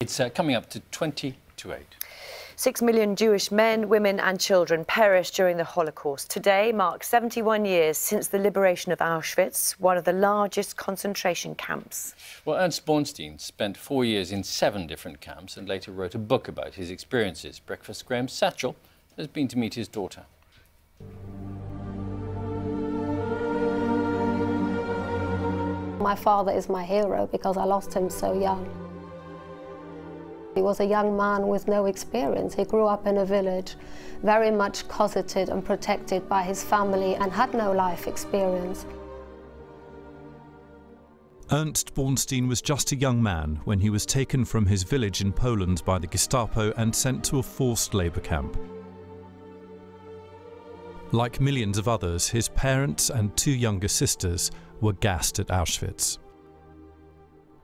It's uh, coming up to 20 to 8. Six million Jewish men, women and children perished during the Holocaust. Today marks 71 years since the liberation of Auschwitz, one of the largest concentration camps. Well, Ernst Bornstein spent four years in seven different camps and later wrote a book about his experiences. Breakfast Graham Satchell has been to meet his daughter. My father is my hero because I lost him so young. He was a young man with no experience. He grew up in a village, very much cosseted and protected by his family and had no life experience. Ernst Bornstein was just a young man when he was taken from his village in Poland by the Gestapo and sent to a forced labour camp. Like millions of others, his parents and two younger sisters were gassed at Auschwitz.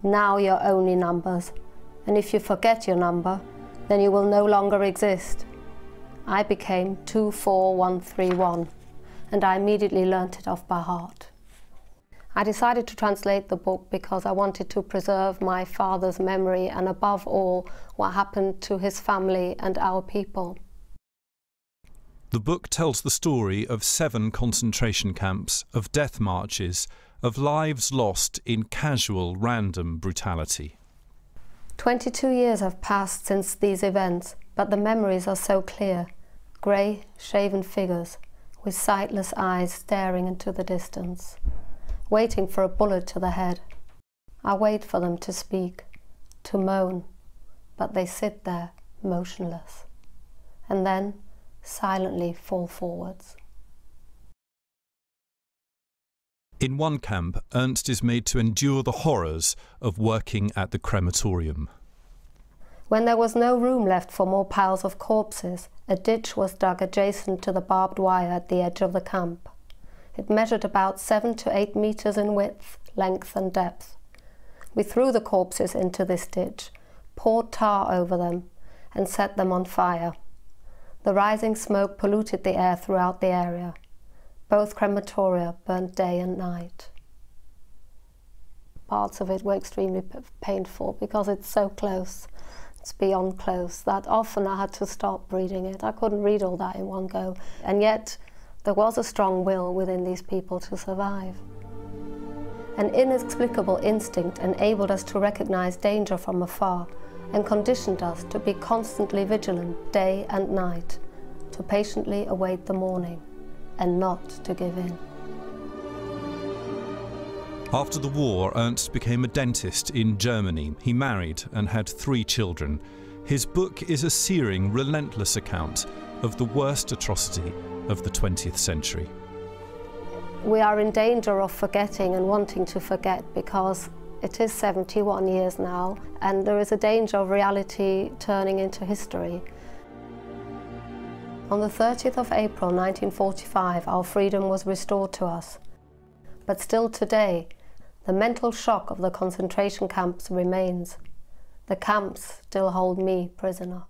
Now you're only numbers and if you forget your number, then you will no longer exist. I became 24131, and I immediately learnt it off by heart. I decided to translate the book because I wanted to preserve my father's memory and above all what happened to his family and our people. The book tells the story of seven concentration camps, of death marches, of lives lost in casual, random brutality. 22 years have passed since these events, but the memories are so clear. Grey, shaven figures with sightless eyes staring into the distance, waiting for a bullet to the head. I wait for them to speak, to moan, but they sit there, motionless, and then silently fall forwards. In one camp, Ernst is made to endure the horrors of working at the crematorium. When there was no room left for more piles of corpses, a ditch was dug adjacent to the barbed wire at the edge of the camp. It measured about seven to eight meters in width, length and depth. We threw the corpses into this ditch, poured tar over them, and set them on fire. The rising smoke polluted the air throughout the area. Both crematoria burnt day and night. Parts of it were extremely painful because it's so close. It's beyond close that often I had to stop reading it. I couldn't read all that in one go. And yet, there was a strong will within these people to survive. An inexplicable instinct enabled us to recognize danger from afar and conditioned us to be constantly vigilant day and night, to patiently await the morning and not to give in. After the war, Ernst became a dentist in Germany. He married and had three children. His book is a searing, relentless account of the worst atrocity of the 20th century. We are in danger of forgetting and wanting to forget because it is 71 years now and there is a danger of reality turning into history. On the 30th of April 1945, our freedom was restored to us. But still today, the mental shock of the concentration camps remains. The camps still hold me prisoner.